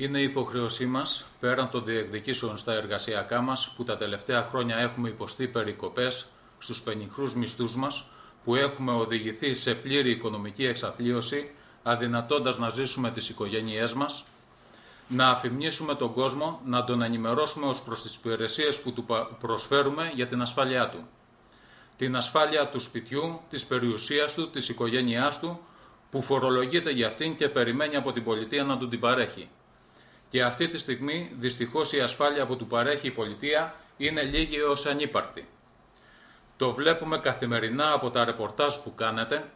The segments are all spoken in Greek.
Είναι υποχρέωσή μας, πέραν των διεκδικήσεων στα εργασιακά μας, που τα τελευταία χρόνια έχουμε υποστεί περικοπές στους πενιχρούς μισθούς μας, που έχουμε οδηγηθεί σε πλήρη οικονομική εξαθλίωση, αδυνατώντας να ζήσουμε τις οικογένειές μας, να αφημνήσουμε τον κόσμο, να τον ενημερώσουμε ως προς τις υπηρεσίες που του προσφέρουμε για την ασφάλειά του. Την ασφάλεια του σπιτιού, της περιουσίας του, της οικογένειάς του, που φορολογείται για αυτήν και περιμένει από την πολιτεία να του την παρέχει. Και αυτή τη στιγμή δυστυχώς η ασφάλεια που του παρέχει η πολιτεία είναι λίγη έως ανύπαρκτη. Το βλέπουμε καθημερινά από τα ρεπορτάζ που κάνετε,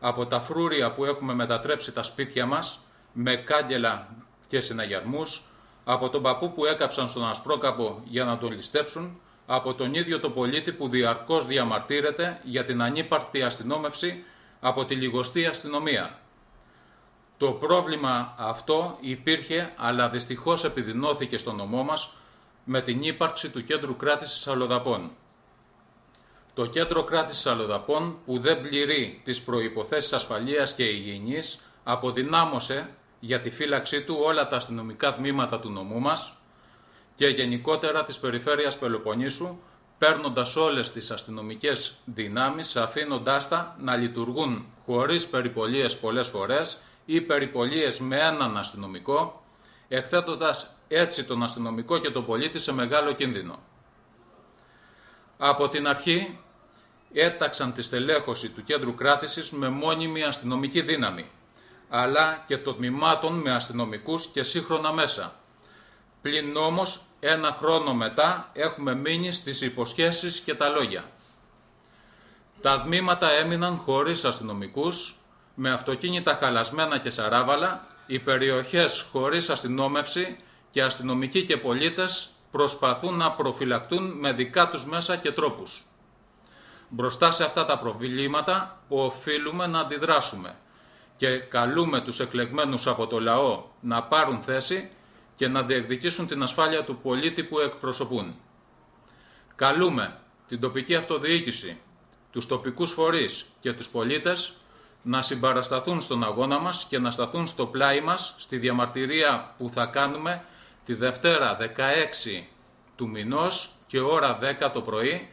από τα φρούρια που έχουμε μετατρέψει τα σπίτια μας, με κάγκελα και συναγερμούς, από τον παππού που έκαψαν στον Ασπρόκαπο για να τον ληστέψουν, από τον ίδιο το πολίτη που διαρκώς διαμαρτύρεται για την ανύπαρκτη αστυνόμευση από τη λιγοστή αστυνομία. Το πρόβλημα αυτό υπήρχε, αλλά δυστυχώς επιδεινώθηκε στο νομό μας με την ύπαρξη του Κέντρου Κράτησης Αλλοδαπών. Το Κέντρο Κράτησης Αλλοδαπών, που δεν πληρεί τις προϋποθέσεις ασφαλείας και υγιεινής, αποδυνάμωσε για τη φύλαξή του όλα τα αστυνομικά τμήματα του νομού μας και γενικότερα της περιφέρειας Πελοποννήσου, παίρνοντας όλες τις αστυνομικές δυνάμεις, αφήνοντάς τα να λειτουργούν χωρίς περιπολίες πολλές φορές ή περιπολίες με έναν αστυνομικό, εκθέτοντας έτσι τον αστυνομικό και τον πολίτη σε μεγάλο κίνδυνο. Από την αρχή έταξαν τη στελέχωση του κέντρου κράτησης με μόνιμη αστυνομική δύναμη, αλλά και των τμήματων με αστυνομικούς και σύγχρονα μέσα. Πλην όμως ένα χρόνο μετά έχουμε μείνει στις υποσχέσεις και τα λόγια. Τα τμήματα έμειναν χωρίς αστυνομικούς, με αυτοκίνητα χαλασμένα και σαράβαλα, οι περιοχές χωρίς αστυνόμευση και αστυνομικοί και πολίτες προσπαθούν να προφυλακτούν με δικά τους μέσα και τρόπους. Μπροστά σε αυτά τα προβλήματα οφείλουμε να αντιδράσουμε και καλούμε τους εκλεγμένους από το λαό να πάρουν θέση και να διεκδικήσουν την ασφάλεια του πολίτη που εκπροσωπούν. Καλούμε την τοπική αυτοδιοίκηση, τους τοπικούς φορείς και τους πολίτες να συμπαρασταθούν στον αγώνα μας και να σταθούν στο πλάι μας στη διαμαρτυρία που θα κάνουμε τη Δευτέρα 16 του μηνός και ώρα 10 το πρωί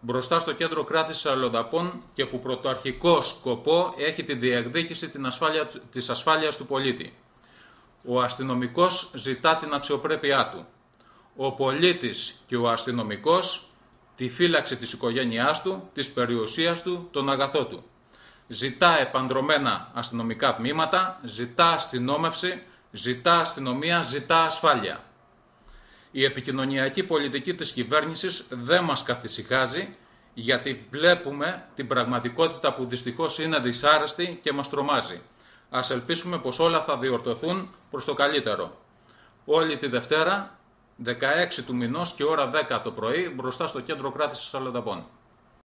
μπροστά στο κέντρο κράτησης Αλλοδαπών και που πρωτοαρχικό σκοπό έχει τη διεκδίκηση της ασφάλειας του πολίτη. Ο αστυνομικός ζητά την αξιοπρέπειά του. Ο πολίτης και ο αστυνομικός τη φύλαξη της οικογένειάς του, της περιουσίας του, των αγαθό του. Ζητά επανδρομένα αστυνομικά τμήματα, ζητά αστυνόμευση, ζητά αστυνομία, ζητά ασφάλεια. Η επικοινωνιακή πολιτική της κυβέρνησης δεν μας καθησυχάζει γιατί βλέπουμε την πραγματικότητα που δυστυχώς είναι δυσάρεστη και μας τρομάζει. Ας ελπίσουμε πως όλα θα διορθωθούν προς το καλύτερο. Όλη τη Δευτέρα, 16 του μηνός και ώρα 10 το πρωί, μπροστά στο κέντρο κράτησης Αλλοδαπών.